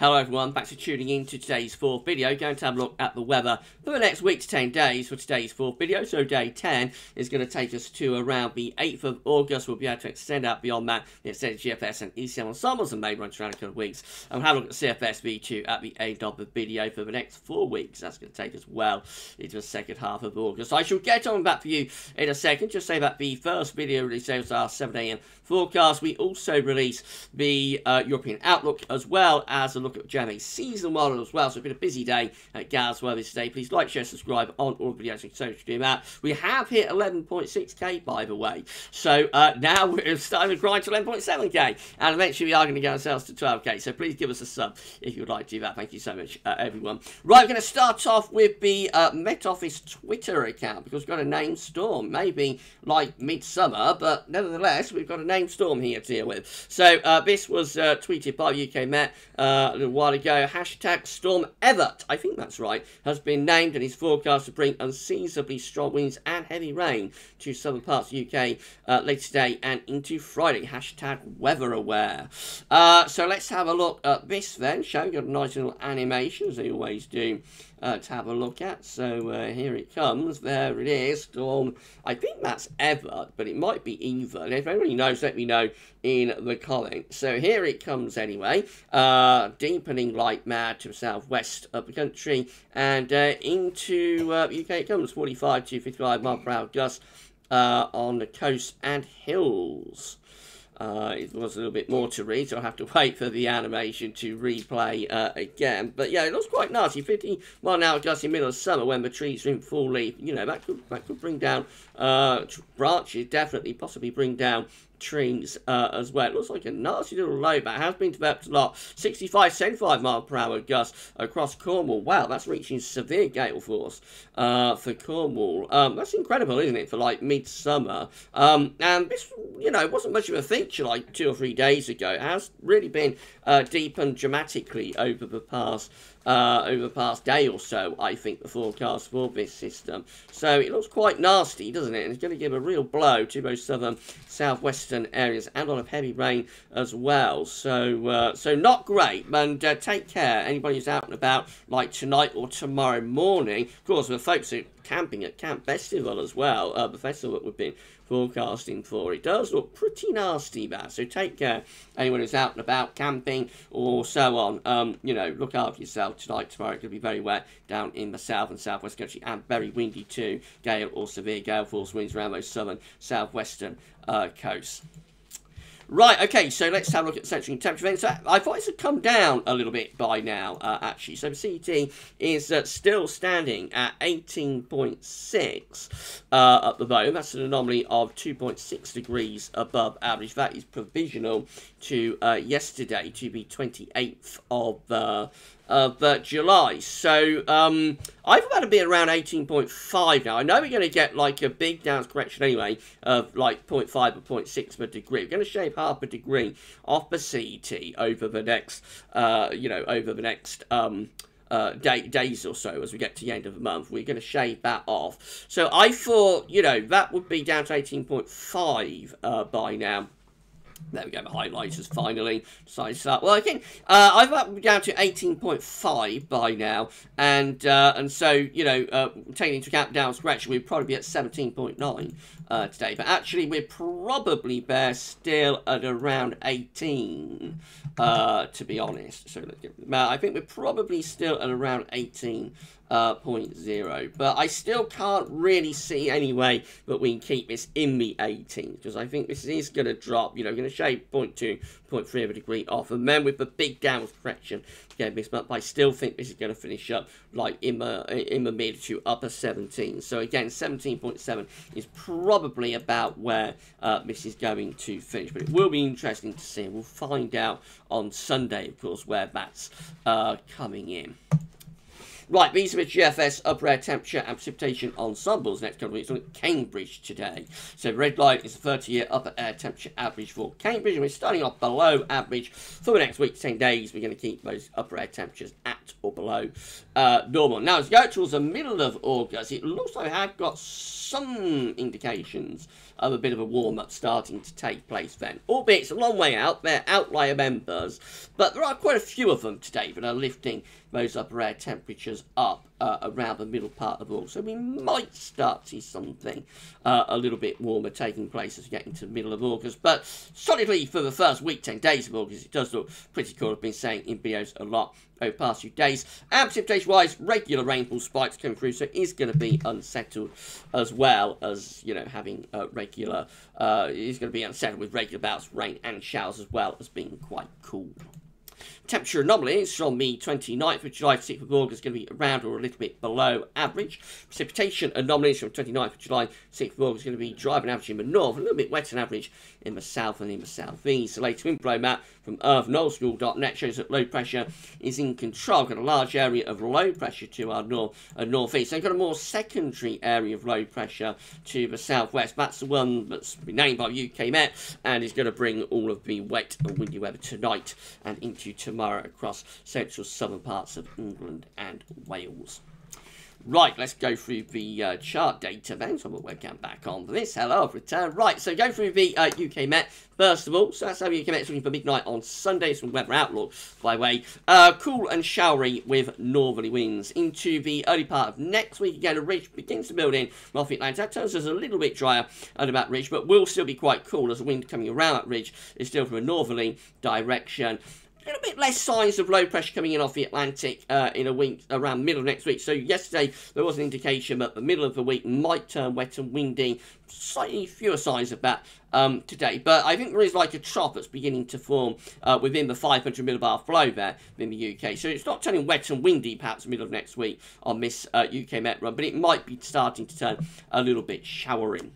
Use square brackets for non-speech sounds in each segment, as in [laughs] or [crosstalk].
Hello everyone, back to tuning in to today's fourth video. Going to have a look at the weather for the next week to 10 days for today's fourth video. So day 10 is going to take us to around the 8th of August. We'll be able to extend out beyond that the extended GFS and ECM ensembles and may run around a couple of weeks. And we'll have a look at CFS V2 at the end of the video for the next four weeks. That's going to take us well into the second half of August. I shall get on that for you in a second. Just say that the first video releases our 7am forecast. We also release the uh, European Outlook as well as a look at Germany's season model as well. So it's been a busy day at this today. Please like, share, subscribe on all the videos so do that. We have hit 11.6k by the way. So uh, now [laughs] we're starting to grind to 11.7k and eventually we are going to get ourselves to 12k. So please give us a sub if you would like to do that. Thank you so much uh, everyone. Right, we're going to start off with the uh, Met Office Twitter account because we've got a name storm. Maybe like midsummer, but nevertheless we've got a name storm here to deal with. So uh, this was uh, tweeted by UK Met uh, a while ago. Hashtag Storm Evert, I think that's right, has been named and is forecast to bring unseasonably strong winds and heavy rain to southern parts of the UK uh, later today and into Friday. Hashtag weather aware. Uh, so let's have a look at this then. Showing you a nice little animation as they always do uh, to have a look at. So uh, here it comes. There it is. Storm. I think that's Evert, but it might be Eva. if anybody knows, let me know in the comments. So here it comes anyway. Uh, deepening light mad to southwest of the country and uh, into UK uh, it comes. 45 to 55 mile per hour gusts uh, on the coast and hills. Uh, it was a little bit more to read, so I'll have to wait for the animation to replay uh, again. But yeah, it looks quite nasty. 50 mile an hour just in the middle of summer when the trees are in full leaf. You know, that could, that could bring down uh, branches, definitely, possibly bring down trees uh, as well. It looks like a nasty little low, but has been developed a lot. 65, 75 mile per hour gusts across Cornwall. Wow, that's reaching severe gale force uh, for Cornwall. Um, that's incredible, isn't it, for like midsummer? Um, and this, you know, wasn't much of a feature like two or three days ago. It has really been uh, deepened dramatically over the past uh, over the past day or so, I think, the forecast for this system. So it looks quite nasty, doesn't it? And it's going to give a real blow to both southern, southwestern areas and a lot of heavy rain as well. So, uh, so not great. And uh, take care, anybody who's out and about, like tonight or tomorrow morning. Of course, the folks who camping at Camp Bestival as well, uh, the festival that we've been forecasting for. It does look pretty nasty, that. So take care, anyone who's out and about camping or so on. Um, you know, look after yourself tonight, tomorrow. It could be very wet down in the south and southwest country and very windy too. Gale or severe gale force winds around those southern, southwestern uh, coasts. Right, okay, so let's have a look at central temperature. So I thought it had come down a little bit by now, uh, actually. So CET is uh, still standing at 18.6 uh, at the moment. That's an anomaly of 2.6 degrees above average. That is provisional to uh, yesterday, to be 28th of uh, of uh, July. So um, I've about to be around 18.5 now. I know we're going to get like a big down correction anyway of like 0.5 or 0.6 of a degree. We're going to shave half a degree off the CET over the next, uh, you know, over the next um, uh, day, days or so as we get to the end of the month. We're going to shave that off. So I thought, you know, that would be down to 18.5 uh, by now. There we go, the highlighters finally decided to start working. Uh, I've up down to 18.5 by now, and uh, and so, you know, uh, taking into account down scratch, we'd probably be at 17.9 uh, today. But actually, we're probably there still at around 18, uh, to be honest. So I think we're probably still at around 18 uh, 0.0. But I still can't really see any way that we can keep this in the 18, because I think this is going to drop, you know, going to shave 0.2, 0.3 of a degree off. And then with the big downward correction again this month, I still think this is going to finish up like in the, in the mid to upper 17. So again, 17.7 is probably about where uh, this is going to finish. But it will be interesting to see. We'll find out on Sunday, of course, where that's uh, coming in. Right, these are the GFS upper air temperature and precipitation ensembles next couple of weeks. At Cambridge today. So red line is the 30 year upper air temperature average for Cambridge, and we're starting off below average for the next week, 10 days. We're going to keep those upper air temperatures at or below uh, normal. Now, as we go towards the middle of August, it looks like we have got some indications of a bit of a warm-up starting to take place then. Albeit it's a long way out, they're outlier members, but there are quite a few of them today that are lifting those upper air temperatures up uh, around the middle part of August. So we might start to see something uh, a little bit warmer taking place as we get into the middle of August. But solidly for the first week, 10 days of August, it does look pretty cool. I've been saying in videos a lot over past few days. And precipitation-wise, regular rainfall spikes coming through, so it is going to be unsettled as well as, you know, having uh, regular, uh, it's going to be unsettled with regular bouts rain and showers as well as being quite cool. Temperature anomalies from the 29th of July to 6th of August is going to be around or a little bit below average. Precipitation anomalies from 29th of July to 6th of August is going to be driving average in the north, a little bit wetter than average in the south and in the southeast. The latest wind blow map from earthnullschool.net shows that low pressure is in control. Got a large area of low pressure to our north and northeast. They've got a more secondary area of low pressure to the southwest. That's the one that's been named by UK Met and is going to bring all of the wet and windy weather tonight and into tomorrow across central southern parts of England and Wales. Right, let's go through the uh, chart data then. So I'm webcam back on this. Hello, I've returned. Right, so go through the uh, UK Met first of all. So that's how UK Met's looking for midnight on Sunday. Some weather outlook, by the way. Uh, cool and showery with northerly winds. Into the early part of next week, again, a ridge begins to build in off the Atlantic. Turns us a little bit drier under that ridge, but will still be quite cool as the wind coming around that ridge is still from a northerly direction a little bit less signs of low pressure coming in off the Atlantic uh, in a week around middle of next week. So yesterday there was an indication that the middle of the week might turn wet and windy. Slightly fewer signs of that um, today, but I think there is like a trough that's beginning to form uh, within the 500 millibar flow there in the UK. So it's not turning wet and windy perhaps middle of next week on this uh, UK Met run, but it might be starting to turn a little bit showering.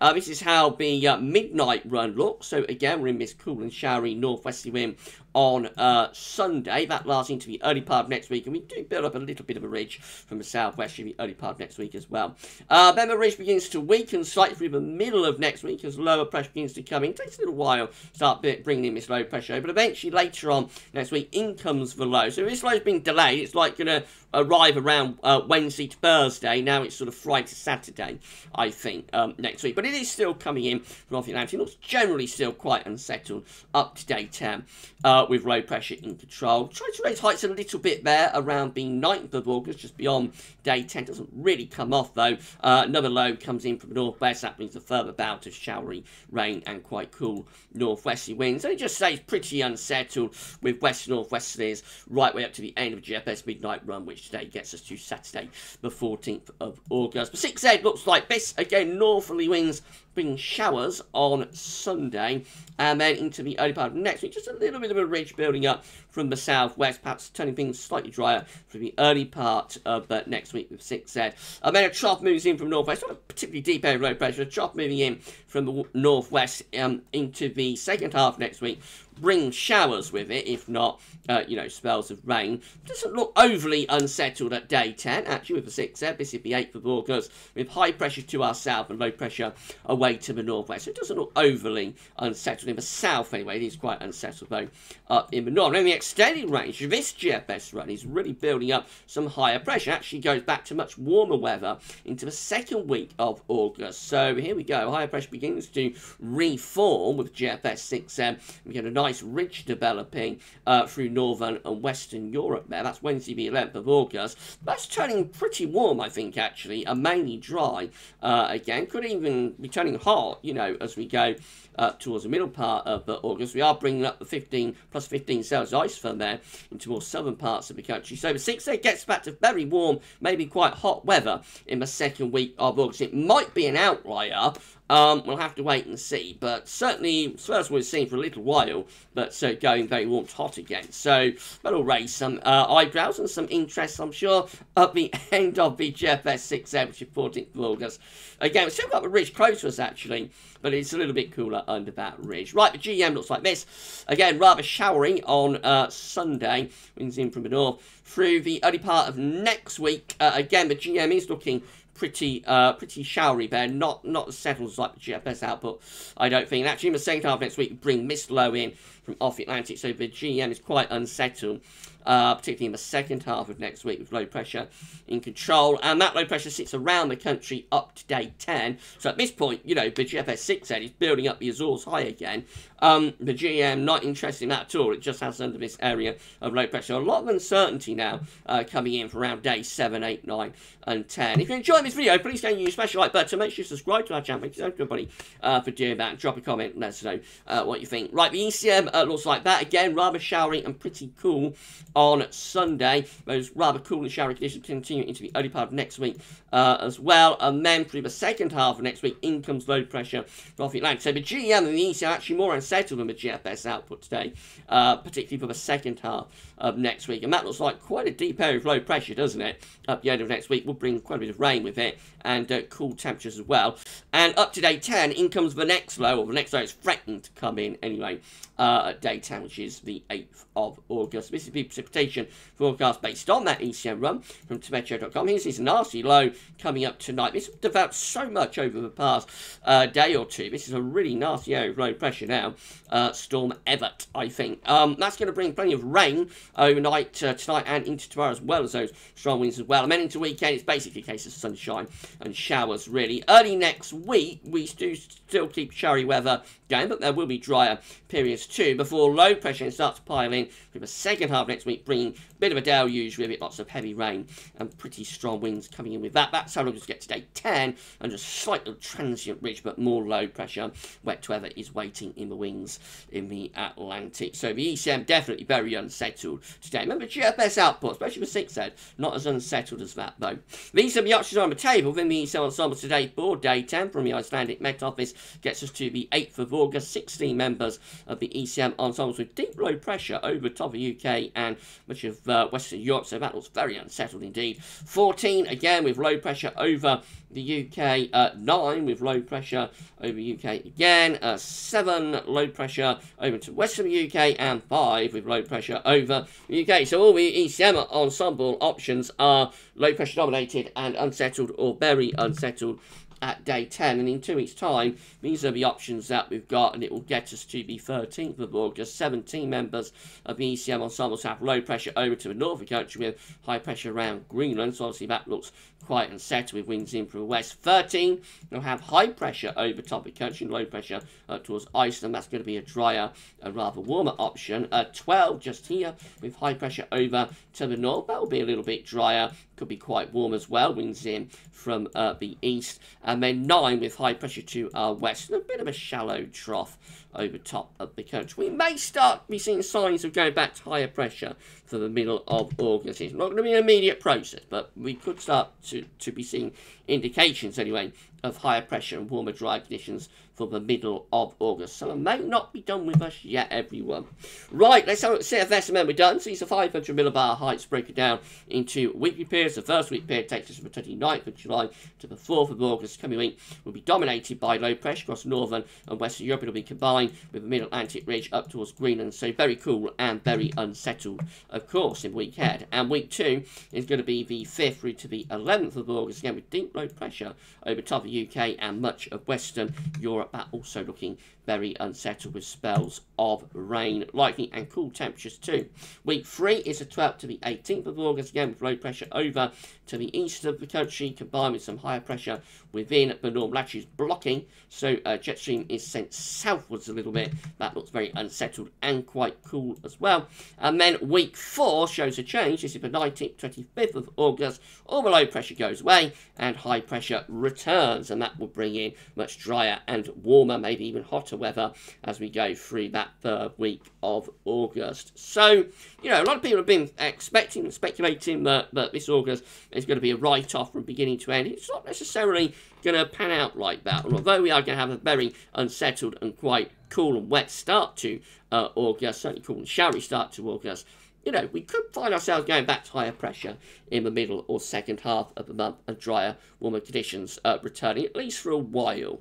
Uh, this is how the uh, midnight run looks. So again, we're in this cool and showery northwesterly wind on uh, Sunday. That lasts into the early part of next week, and we do build up a little bit of a ridge from the southwest in the early part of next week as well. Uh, then the ridge begins to weaken slightly through the middle of next week as lower pressure begins to come in. It takes a little while to start bringing in this low pressure, but eventually later on next week, in comes the low. So this low's been delayed. It's like going to arrive around uh, Wednesday to Thursday. Now it's sort of Friday to Saturday, I think, um, next week. But it is still coming in from off the Atlantic. It looks generally still quite unsettled up to day 10 uh, with low pressure in control. Try to raise heights a little bit there around the 9th of August, just beyond day 10. Doesn't really come off though. Uh, another low comes in from the northwest. That brings a further bout of showery rain and quite cool northwesterly winds. And it just stays pretty unsettled with west northwesterlies right way up to the end of GFS midnight run, which today gets us to Saturday, the 14th of August. But 6Z looks like this. Again, northerly winds bring showers on Sunday and then into the early part of next week. Just a little bit of a ridge building up from the southwest, perhaps turning things slightly drier for the early part of uh, next week with 6Z. And then a trough moves in from northwest, not a particularly deep area of low pressure, a trough moving in from the northwest um, into the second half next week bring showers with it, if not, uh, you know, spells of rain. Doesn't look overly unsettled at day 10, actually, with the 6th ebb. This is the 8th of August, with high pressure to our south and low pressure away to the northwest. So it doesn't look overly unsettled in the south, anyway. It is quite unsettled, though, up in the north. And extended range, this GFS run is really building up some higher pressure. Actually goes back to much warmer weather into the second week of August. So here we go. Higher pressure begins to reform with GFS 6Z. We get a nice ridge developing uh, through northern and western Europe there. That's Wednesday the 11th of August. That's turning pretty warm, I think, actually, and mainly dry uh, again. Could even be turning hot, you know, as we go uh, towards the middle part of August. We are bringing up the 15 plus 15 cells from there into more southern parts of the country. So the 6th day gets back to very warm, maybe quite hot weather in the second week of August. It might be an outlier Um, we'll have to wait and see, but certainly first we've seen for a little while, but so going very warm hot again. So that'll raise some uh, eyebrows and some interest, I'm sure, at the [laughs] end of the GFS 6 which is 14th of August. Again, we've still got the ridge close to us actually, but it's a little bit cooler under that ridge. Right, the GEM looks like this. Again, rather showering on uh, Sunday. Winds in from the north. Through the early part of next week, uh, again, the GEM is looking pretty uh, pretty showery there. Not not as settled as like the GFS output, I don't think. And actually, in the second half next week, bring mist low in from off the Atlantic, so the GEM is quite unsettled uh, particularly in the second half of next week with low pressure in control. And that low pressure sits around the country up to day 10. So at this point, you know, the GFS 6Z is building up the Azores high again. Um, the GEM not interested in that at all. It just has under this area of low pressure. A lot of uncertainty now uh, coming in for around day 7, 8, 9 and 10. If you enjoyed this video, please don't use special like button. Make sure you subscribe to our channel. Thank you everybody, uh, for doing that. Drop a comment let us know uh, what you think. Right, the ECM uh, looks like that. Again, rather showery and pretty cool on Sunday. Those rather cool and showery conditions continue into the early part of next week uh, as well. And then through the second half of next week, in comes low pressure off the Atlantic. So the GEM and the ECM are actually more unsettled than the GFS output today, uh, particularly for the second half of next week. And that looks like quite a deep area of low pressure, doesn't it? Up the end of next week will bring quite a bit of rain with it and uh, cool temperatures as well. And up to day 10, in comes the next low, or the next low is threatened to come in anyway uh, 10, which is the 8th of August. This is the precipitation forecast based on that ECM run from Tameteo.com. Here's this nasty low coming up tonight. This developed so much over the past uh, day or two. This is a really nasty area of low pressure now. Uh, Storm Evert, I think. Um, that's going to bring plenty of rain overnight, uh, tonight, and into tomorrow, as well as those strong winds as well. And then into weekend, it's basically a case of sunshine and showers, really. Early next week, we do still keep showery weather going, but there will be drier periods too before low pressure starts piling for the second half next week, bringing a bit of a deluge with it, lots of heavy rain and pretty strong winds coming in with that. That's how long to get to day 10 and just slightly transient ridge, but more low pressure. Wet weather is waiting in the wings in the Atlantic. So the ECM definitely very unsettled today. Remember GFS output, especially for 6Z, not as unsettled as that though. These are the options on the table. Then the ECM ensemble today for day 10 from the Icelandic Met Office gets us to the 8th of August. 16 members of the ECM ensembles with deep low pressure over top of UK and much of uh, Western Europe, so that looks very unsettled indeed. 14 again with low pressure over the UK, uh, 9 with low pressure over UK again, uh, 7 low pressure over to Western UK, and 5 with low pressure over the UK. So all the ECM ensemble options are low pressure dominated and unsettled or very unsettled at day 10 and in two weeks time these are the options that we've got and it will get us to the 13th of August. 17 members of the ECM ensembles have low pressure over to the north of with high pressure around Greenland so obviously that looks quite unsettled with winds in from the west 13 you'll have high pressure over top of country and low pressure uh, towards Iceland. That's going to be a drier a rather warmer option. Uh, 12 just here with high pressure over to the north. That will be a little bit drier. Could be quite warm as well winds in from uh, the east. And then 9 with high pressure to our west, and a bit of a shallow trough over top of the coast. We may start be seeing signs of going back to higher pressure for the middle of August. It's not going to be an immediate process, but we could start to, to be seeing indications anyway of higher pressure and warmer dry conditions for the middle of August. Summer may not be done with us yet, everyone. Right, let's have a CFS and then we're done. So these are 500 millibar heights broken down into weekly periods. The first week period takes us from the 29th of July to the 4th of August. Coming week will be dominated by low pressure across northern and western Europe. It'll be combined with the mid-Atlantic ridge up towards Greenland. So very cool and very unsettled, of course, in week ahead. And week two is going to be the 5th through to the 11th of August, again with deep low pressure over top of the UK and much of western Europe but that also looking very unsettled with spells of rain, lightning and cool temperatures too. Week 3 is the 12th to the 18th of August, again with low pressure over to the east of the country, combined with some higher pressure within the north latitudes blocking, so uh, jet stream is sent southwards a little bit. That looks very unsettled and quite cool as well. And then week 4 shows a change. This is the 19th, 25th of August. All the low pressure goes away and high pressure returns, and that will bring in much drier and warmer, maybe even hotter weather as we go through that third week of August. So, you know, a lot of people have been expecting and speculating that, that this August is going to be a write-off from beginning to end. It's not necessarily going to pan out like that. And although we are going to have a very unsettled and quite cool and wet start to uh, August, certainly cool and showery start to August, you know, we could find ourselves going back to higher pressure in the middle or second half of the month and drier, warmer conditions uh, returning, at least for a while.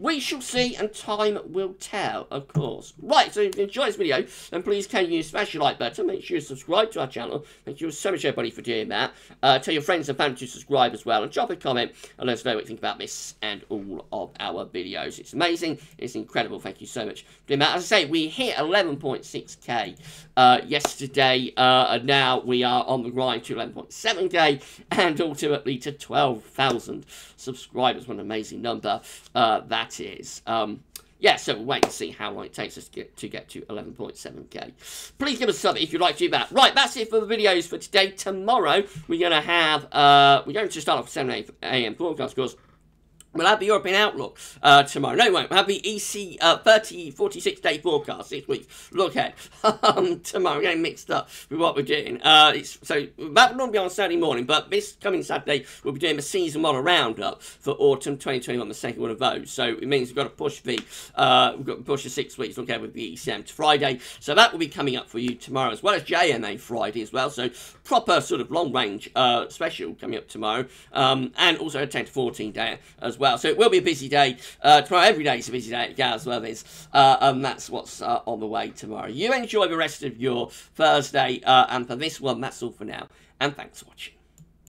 We shall see, and time will tell, of course. Right, so if you enjoyed this video, then please can you smash your like button, make sure you subscribe to our channel. Thank you so much, everybody, for doing that. Uh, tell your friends and family to subscribe as well, and drop a comment, and let us know what you think about this and all of our videos. It's amazing, it's incredible, thank you so much for doing that. As I say, we hit 11.6k uh, yesterday, uh, and now we are on the grind to 11.7k, and ultimately to 12,000 subscribers. What an amazing number uh, that that is. Um, yeah, so we'll wait and see how long it takes us to get to, get to 11.7k. Please give us a sub if you'd like to do that. Right, that's it for the videos for today. Tomorrow, we're going to have, uh, we're going to start off 7 a.m. forecast, of course. We'll have the European Outlook uh, tomorrow. No, we won't. We'll have the EC uh, 30, 46 day forecast this week. Look at [laughs] um, tomorrow. We're getting mixed up with what we're doing. Uh, so that will not be on Saturday morning, but this coming Saturday we'll be doing the season one roundup for autumn 2021, the second one of those. So it means we've got to push the uh, we've got to push the six weeks. look Okay, with the ECM to Friday. So that will be coming up for you tomorrow, as well as JMA Friday as well. So proper sort of long range uh, special coming up tomorrow, um, and also a 10 to 14 day as well. So it will be a busy day. Uh, tomorrow, every day is a busy day at well is. Uh, and that's what's uh, on the way tomorrow. You enjoy the rest of your Thursday. Uh, and for this one, that's all for now. And thanks for watching.